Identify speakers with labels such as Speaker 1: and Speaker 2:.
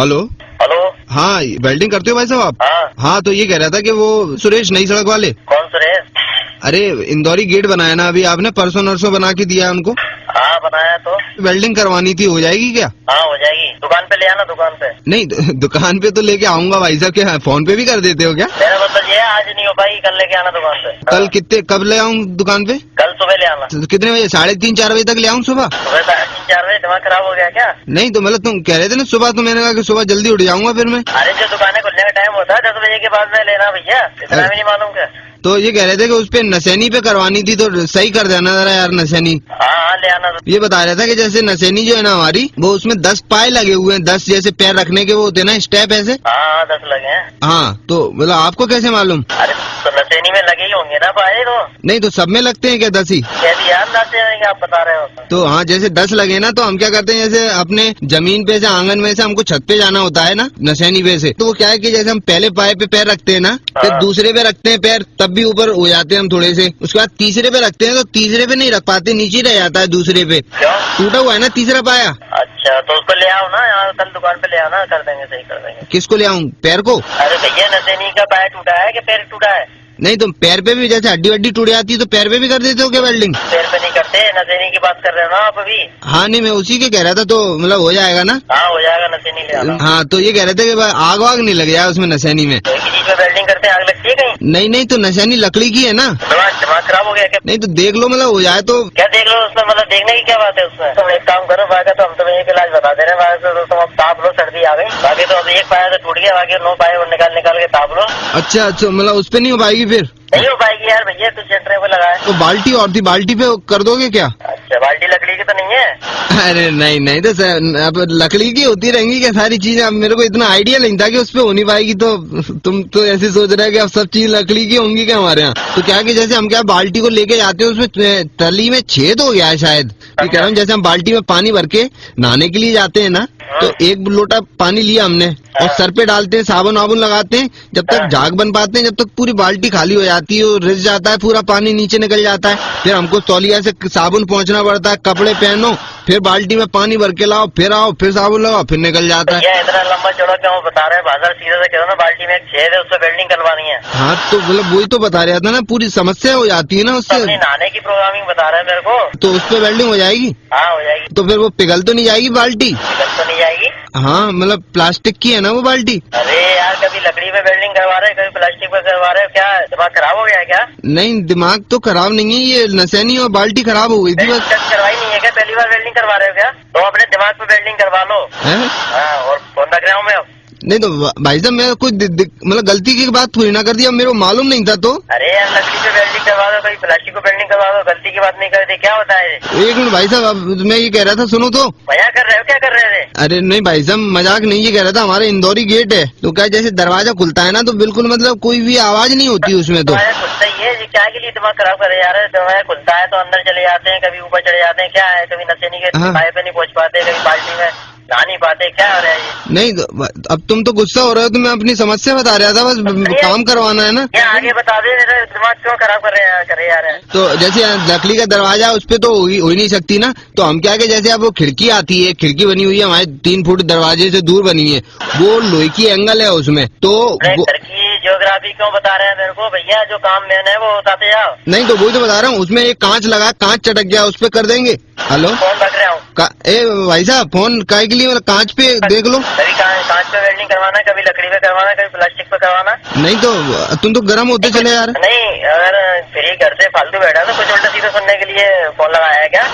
Speaker 1: Hello
Speaker 2: hello
Speaker 1: हाँ welding करते हो भाई साहब आप?
Speaker 2: हाँ।
Speaker 1: हाँ तो ये कह रहा था कि वो सुरेश नई सड़क वाले।
Speaker 2: कौन सुरेश?
Speaker 1: अरे इंदौरी गेट बनाया ना अभी आपने परसों नरसों बना के दिया है उनको।
Speaker 2: हाँ बनाया तो।
Speaker 1: वेल्डिंग करवानी थी हो जाएगी क्या?
Speaker 2: हाँ हो जाएगी। दुकान पे ले आना दुकान पे।
Speaker 1: नहीं दु- दुकान पे तो लेके आऊँगा भाई साहब क्या फ़ोन पे भी कर देते हो क्या?
Speaker 2: मेरा मतलब ये आज नहीं हो पाएगी कल लेके आना दुकान पे।
Speaker 1: कल कितने कब ले आऊँ दुकान पे?
Speaker 2: कल सुबह ले आना।
Speaker 1: कितने बजे साढ़े तीन चार बजे तक ले आऊँ सुबह?
Speaker 2: सुबह चार बजे दिमाग खराब हो गया क्या?
Speaker 1: नहीं तो मतलब तुम कह रहे थे ना सुबह तो मैंने कहा कि सुबह जल्दी उठ जाऊँगा फिर मैं।
Speaker 2: अरे जो दुकानें खुलने का टाइम होता है दस बजे के बाद में लेना भैया इतना भी नहीं मालूम क्या?
Speaker 1: तो ये कह रहे थे कि उस पे नसैनी पे करवानी थी तो सही कर देना जरा यार नसैनी
Speaker 2: हाँ हाँ ले आना
Speaker 1: ये बता रहा था कि जैसे नसैनी जो है ना हमारी वो उसमें दस पाए लगे हुए हैं दस जैसे पैर रखने के वो होते हैं ना स्टेप ऐसे।
Speaker 2: हाँ हाँ दस लगे हैं।
Speaker 1: हाँ तो मतलब आपको कैसे मालूम?
Speaker 2: अरे तो नशेनी में लगे ही होंगे ना पाए तो।
Speaker 1: नहीं तो सब में लगते हैं क्या दस ही?
Speaker 2: दिया नशे आप बता रहे हो?
Speaker 1: तो हाँ जैसे दस लगे ना तो हम क्या करते हैं जैसे अपने ज़मीन पे से आँगन में से हमको छत पे जाना होता है ना नशैनी पे से तो वो क्या है कि जैसे हम पहले पाए पे पैर रखते हैं ना फिर
Speaker 2: हाँ।
Speaker 1: दूसरे पे रखते हैं पैर तब भी ऊपर हो जाते हैं हम थोड़े से। उसके बाद तीसरे पे रखते हैं तो तीसरे पे नहीं रख पाते नीचे रह जाता है दूसरे पे। टूटा हुआ है ना तीसरा पाया?
Speaker 2: अच्छा तो उसको ले आओ ना यहाँ कल दुकान पे ले आओ ना कर देंगे सही कर देंगे।
Speaker 1: किसको ले आऊँ? पैर को?
Speaker 2: अरे भैया नशेनी का पाया टूटा है कि पैर टूटा है?
Speaker 1: नहीं तो पैर पे भी जैसे हड्डी वड्डी टूट जाती है तो पैर पे भी कर देते हो क्या वेल्डिंग?
Speaker 2: पैर पे करते नशेनी की बात कर रहे हो ना आप अभी?
Speaker 1: हाँ नहीं मैं उसी के कह रहा था तो मतलब हो जाएगा ना?
Speaker 2: हाँ हो जाएगा नशेनी ले आना।
Speaker 1: हाँ तो ये कह रहे थे कि भाई आग वाग नहीं लग जाए उसमें नशेनी में।
Speaker 2: तो वेल्डिंग करते हैं आग लगती है कहीं?
Speaker 1: नहीं नहीं तो नशैनी लकड़ी की है ना।
Speaker 2: दिमाग खराब हो गया क्या?
Speaker 1: नहीं तो देख लो मतलब हो जाए तो
Speaker 2: क्या देख लो उसमें मतलब देखने की क्या बात है उसमें? तुम एक काम करो बाकी तो हम तुम्हें एक इलाज बता दे रहे हैं तो तुम अब ताप लो सर्दी आ गई। बाकी तो अब एक पाया तो टूट गया बाकी नौ पाए निकाल निकाल के ताप लो।
Speaker 1: अच्छा अच्छा मतलब उस पर नहीं हो पाएगी फिर?
Speaker 2: नहीं हो पाएगी भैया तू सेंटर पे लगाए
Speaker 1: तो बाल्टी और थी बाल्टी पे कर दोगे क्या?
Speaker 2: अच्छा बाल्टी लकड़ी की तो नहीं है?
Speaker 1: अरे नहीं नहीं तो सर अब लकड़ी की होती रहेंगी क्या सारी चीज़ें? अब मेरे को इतना आइडिया नहीं था कि उस पे हो नहीं पाएगी तो तुम तो ऐसे सोच रहे हो कि अब सब चीज़ लकड़ी की होंगी क्या हमारे यहाँ? तो क्या कि जैसे हम क्या बाल्टी को लेके जाते हैं उसमें तली में छेद हो गया है शायद। ये कह रहा हूँ जैसे हम बाल्टी में पानी भर के नहाने के लिए जाते हैं ना तो एक लोटा पानी लिया हमने और सर पे डालते हैं साबुन वाबुन लगाते हैं जब तक झाग बन पाते हैं जब तक पूरी बाल्टी खाली हो जाती है और रिस जाता है पूरा पानी नीचे निकल जाता है। फिर हमको तौलिया से साबुन पहुँचना पड़ता है कपड़े पहनो फिर बाल्टी में पानी भर के लाओ फिर आओ फिर साबुन लगाओ फिर निकल जाता है।
Speaker 2: इतना लंबा चौड़ा क्यों बता रहे हैं? बाज़ार सीधे से कह ना बाल्टी में छेद है उससे वेल्डिंग करवानी है।
Speaker 1: हाँ तो मतलब वही तो बता रहा था ना पूरी समस्या हो जाती है ना
Speaker 2: तो
Speaker 1: उससे
Speaker 2: नहाने की प्रोग्रामिंग बता रहे हैं मेरे को।
Speaker 1: तो उस पर वेल्डिंग हो जाएगी?
Speaker 2: हाँ हो जाएगी।
Speaker 1: तो फिर वो पिघल तो नहीं जाएगी बाल्टी
Speaker 2: दिक्कत तो नहीं जाएगी
Speaker 1: हाँ मतलब प्लास्टिक की है ना वो बाल्टी?
Speaker 2: अरे यार कभी लकड़ी पे वेल्डिंग करवा रहे हैं कभी प्लास्टिक पे करवा रहे हो क्या दिमाग खराब हो गया है क्या?
Speaker 1: नहीं दिमाग तो खराब नहीं है ये नशैनी और बाल्टी खराब हो गई थी बस।
Speaker 2: करवाई नहीं है क्या? पहली बार वेल्डिंग करवा रहे हो क्या? तो अपने दिमाग पे वेल्डिंग करवा लो।
Speaker 1: है?
Speaker 2: हाँ और फ़ोन रख रहा हूँ। मैं।
Speaker 1: नहीं तो भाई साहब मैं कोई दि- दि- मतलब गलती की बात थोड़ी ना कर दिया मेरे को मालूम नहीं था तो।
Speaker 2: अरे यार लकड़ी पे वेल्डिंग करवा दो कभी प्लास्टिक पे वेल्डिंग करवा दो गलती की बात नहीं कर दी क्या होता है?
Speaker 1: एक मिनट भाई साहब अब मैं ये कह रहा था सुनो तो।
Speaker 2: मज़ा कर रहे हो क्या कर रहे थे?
Speaker 1: अरे नहीं भाई साहब मज़ाक नहीं ये कह रहा था हमारे इंदौरी गेट है तो क्या जैसे दरवाज़ा खुलता है ना तो बिल्कुल मतलब कोई भी आवाज़ नहीं होती उसमें तो।
Speaker 2: खुलता ही है क्या के लिए दिमाग खराब कर रहे यार? दरवाज़ा खुलता है तो अंदर चले जाते हैं कभी ऊपर चले जाते हैं क्या है? कभी नशेनी के
Speaker 1: हाँ।
Speaker 2: पाए पे नहीं पहुँच पाते कभी बाल्टी में। नहीं पाते क्या हो रहा है? ये
Speaker 1: नहीं तो अब तुम तो गुस्सा हो रहे हो तो मैं अपनी समस्या बता रहा था बस काम करवाना है ना।
Speaker 2: क्या आगे बता दे दिमाग क्यों खराब कर रहे हैं कर हैं यार?
Speaker 1: तो जैसे लकड़ी का दरवाज़ा उस पे तो हो ही नहीं सकती ना। तो हम क्या कि जैसे अब वो खिड़की आती है खिड़की बनी हुई है हमारे तीन फुट दरवाजे से दूर बनी है। वो लोहे की एंगल है उसमें तो
Speaker 2: अरे
Speaker 1: वो-
Speaker 2: घर की ज्योग्राफी क्यों बता रहे हैं मेरे को? भैया जो काम मैन है वो बताते जाओ।
Speaker 1: नहीं तो वही तो बता रहा हूँ उसमें एक कांच लगा कांच चटक गया उस पे कर देंगे। हेलो ए भाई साहब फ़ोन काय के लिए मतलब कांच पे देख लो।
Speaker 2: कभी का- कांच पे वेल्डिंग करवाना है कभी लकड़ी पे करवाना है कभी प्लास्टिक पे करवाना
Speaker 1: नहीं तो तुम तो गर्म होते चले यार।
Speaker 2: नहीं अगर फ्री घर से फालतू बैठा तो कुछ उल्टा सीधा सुनने के लिए फ़ोन लगाया है क्या?